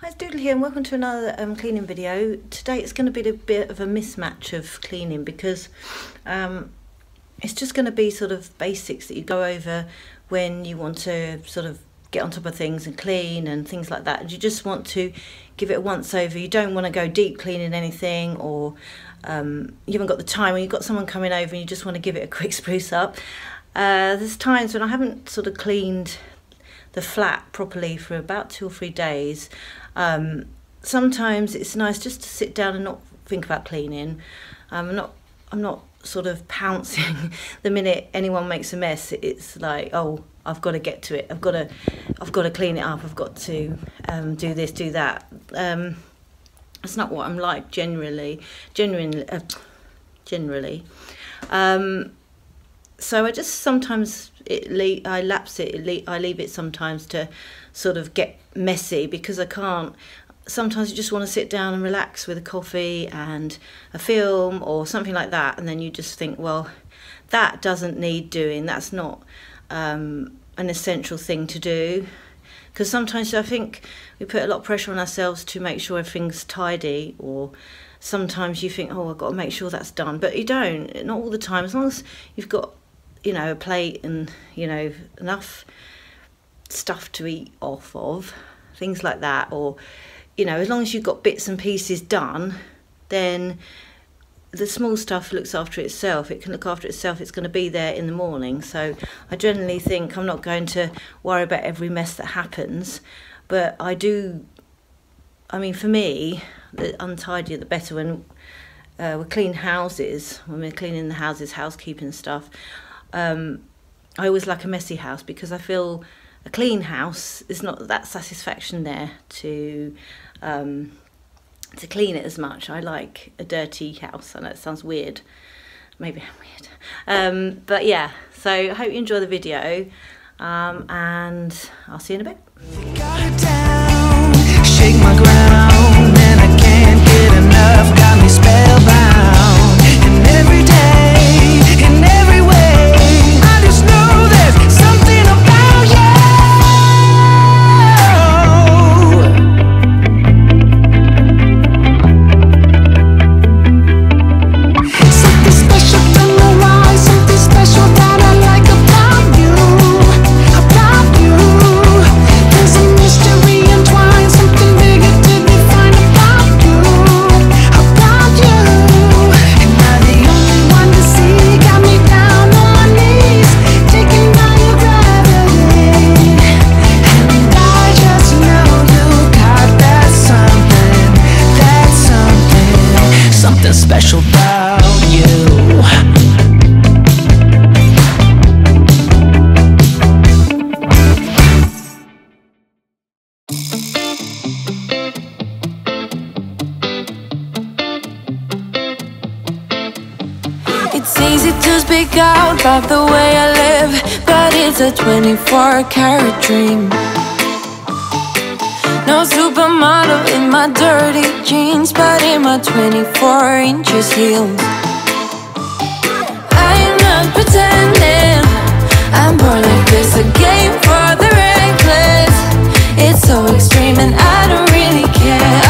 Hi, it's Doodle here and welcome to another um, cleaning video. Today it's going to be a bit of a mismatch of cleaning because um, it's just going to be sort of basics that you go over when you want to sort of get on top of things and clean and things like that. And you just want to give it a once over. You don't want to go deep cleaning anything or um, you haven't got the time or you've got someone coming over and you just want to give it a quick spruce up. Uh, there's times when I haven't sort of cleaned the flat properly for about two or three days. Um, sometimes it's nice just to sit down and not think about cleaning. Um, I'm not I'm not sort of pouncing the minute anyone makes a mess. It's like oh I've got to get to it. I've got to I've got to clean it up. I've got to um, do this do that. Um, that's not what I'm like generally. Genuinely, uh, generally. Um, so I just sometimes it I lapse it, it I leave it sometimes to sort of get messy because I can't sometimes you just want to sit down and relax with a coffee and a film or something like that and then you just think well that doesn't need doing that's not um, an essential thing to do. Because sometimes I think we put a lot of pressure on ourselves to make sure everything's tidy or sometimes you think oh I've got to make sure that's done but you don't not all the time as long as you've got you know, a plate and, you know, enough stuff to eat off of, things like that. Or, you know, as long as you've got bits and pieces done, then the small stuff looks after itself. It can look after itself. It's going to be there in the morning. So I generally think I'm not going to worry about every mess that happens. But I do, I mean, for me, the untidier the better. When uh, we clean houses, when we're cleaning the houses, housekeeping stuff, um, I always like a messy house because I feel a clean house is not that satisfaction there to um, to clean it as much. I like a dirty house. I know it sounds weird. Maybe I'm weird. Um, but yeah, so I hope you enjoy the video um, and I'll see you in a bit. About the way I live. But it's a 24 karat dream. No supermodel in my dirty jeans But in my 24 inches heels. I'm not pretending. I'm born like this, a game for the reckless. It's so extreme and I don't really care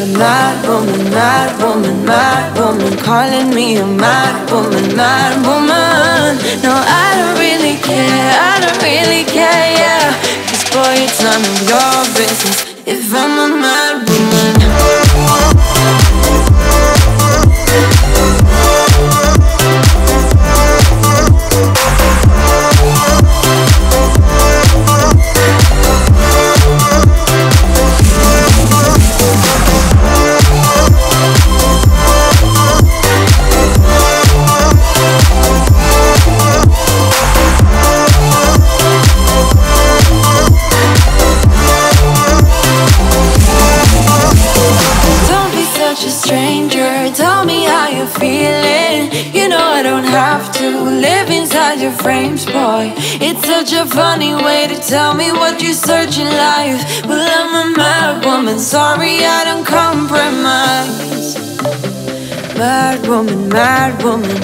a mad woman, mad woman, mad woman Calling me a mad woman, mad woman No, I don't really care, I don't really care, yeah. Cause boy, it's none of your business if I'm a such a stranger. Tell me how you're feeling. You know I don't have to live inside your frames, boy. It's such a funny way to tell me what you search in life. Well, I'm a mad woman. Sorry, I don't compromise. Mad woman, mad woman.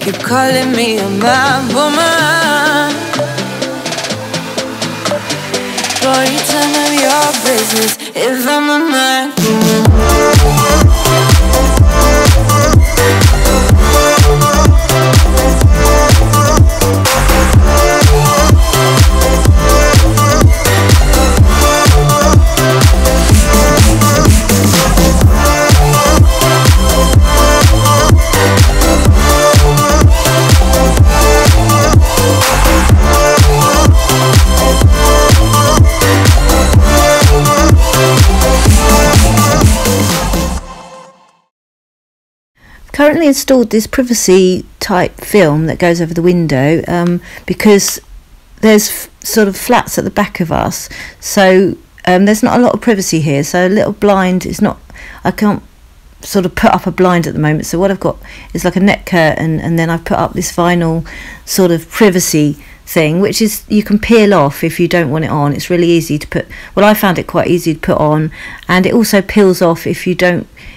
Keep calling me a mad woman. Boy, it's none of your business if I'm a mad installed this privacy type film that goes over the window um, because there's f- sort of flats at the back of us. So um, there's not a lot of privacy here. So a little blind is not i can't sort of put up a blind at the moment. So what i've got is like a net curtain and then i've put up this vinyl sort of privacy thing which is you can peel off if you don't want it on. It's really easy to put well i found it quite easy to put on and it also peels off if you don't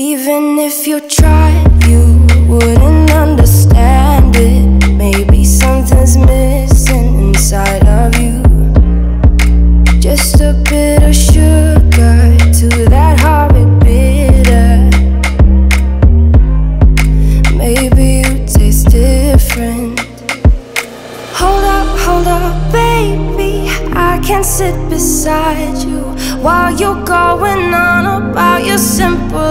Even if you tried, you wouldn't understand it. Maybe something's missing inside of you. Just a bit of sugar to that horrid bitter. Maybe you taste different. Hold up, hold up, baby. I can sit beside you while you're going on about your simple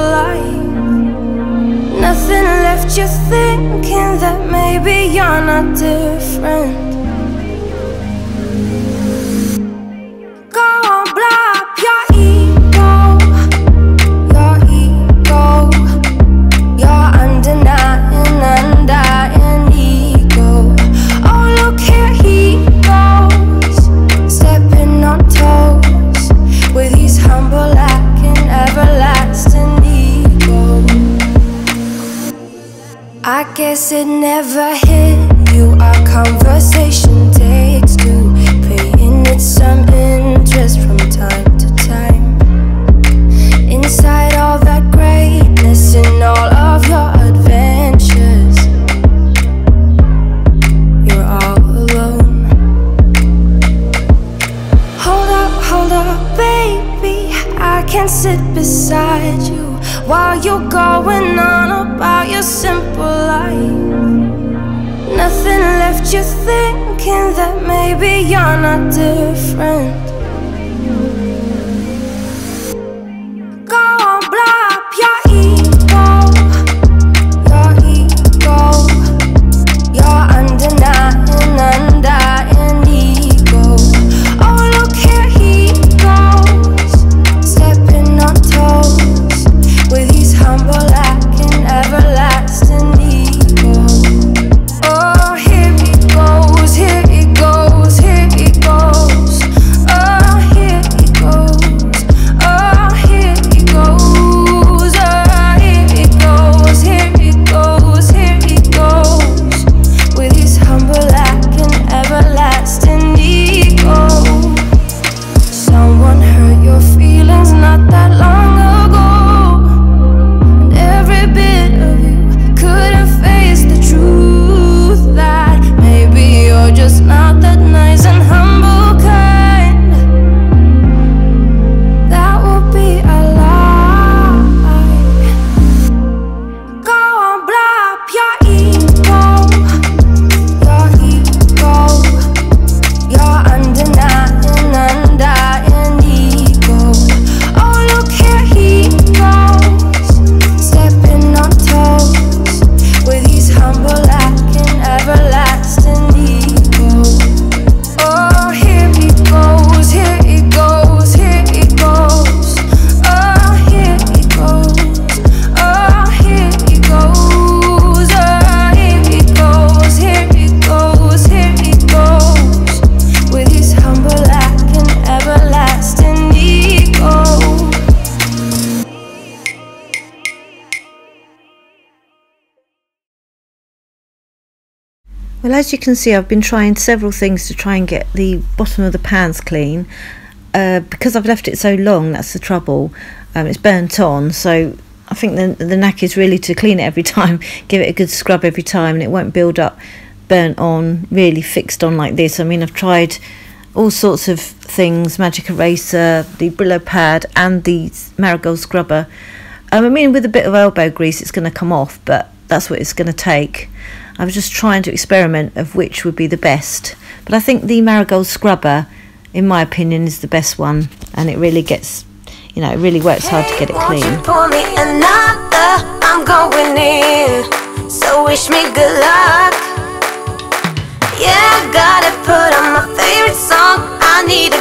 left you thinking that maybe you're not different. You're not different. Well, as you can see, I've been trying several things to try and get the bottom of the pans clean. Uh, because I've left it so long, that's the trouble. Um, it's burnt on, so I think the, the knack is really to clean it every time, give it a good scrub every time, and it won't build up burnt on, really fixed on like this. I mean, I've tried all sorts of things magic eraser, the Brillo pad, and the marigold scrubber. Um, I mean, with a bit of elbow grease, it's going to come off, but that's what it's going to take. I was just trying to experiment of which would be the best. But I think the marigold scrubber, in my opinion, is the best one, and it really gets, you know, it really works hard to get it clean. you pour me another? I'm going in. So wish me good luck. Yeah, gotta put on my favorite song. I need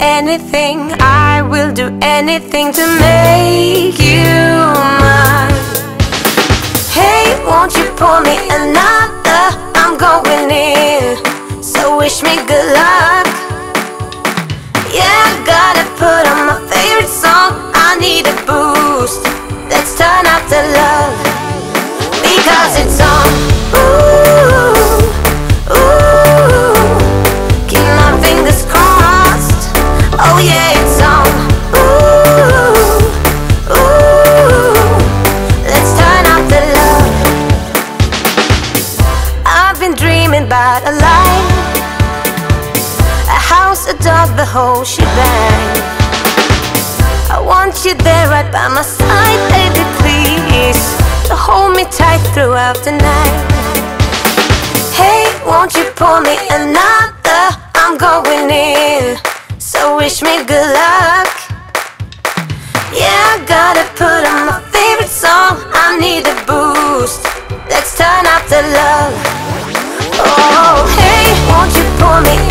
anything I will do anything to make you mine. Hey, won't you pour me another? I'm going in, so wish me good luck. Yeah, gotta put on my favorite song. I need a boost. Let's turn up the love because it's on. Ooh, about a life, a house, a dog, the whole shebang. I want you there right by my side, baby, please, to hold me tight throughout the night. Hey, won't you pour me another? I'm going in, so wish me good luck. Yeah, I gotta put on my favorite song. I need a boost. Let's turn up the love. Oh, hey, won't you pour me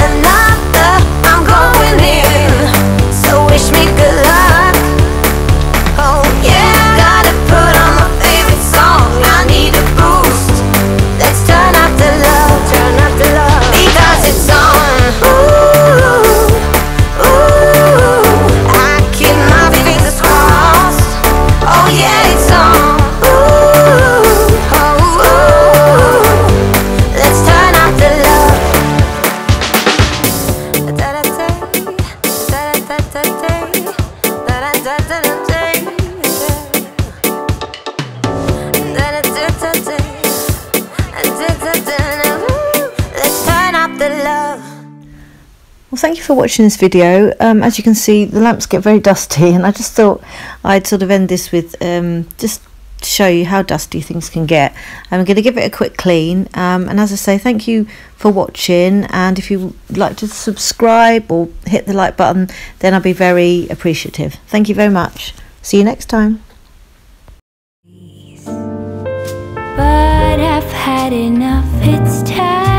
Well, thank you for watching this video. Um, as you can see, the lamps get very dusty, and I just thought I'd sort of end this with um, just to show you how dusty things can get. I'm going to give it a quick clean, um, and as I say, thank you for watching. And if you'd like to subscribe or hit the like button, then I'll be very appreciative. Thank you very much. See you next time. But I've had enough, it's time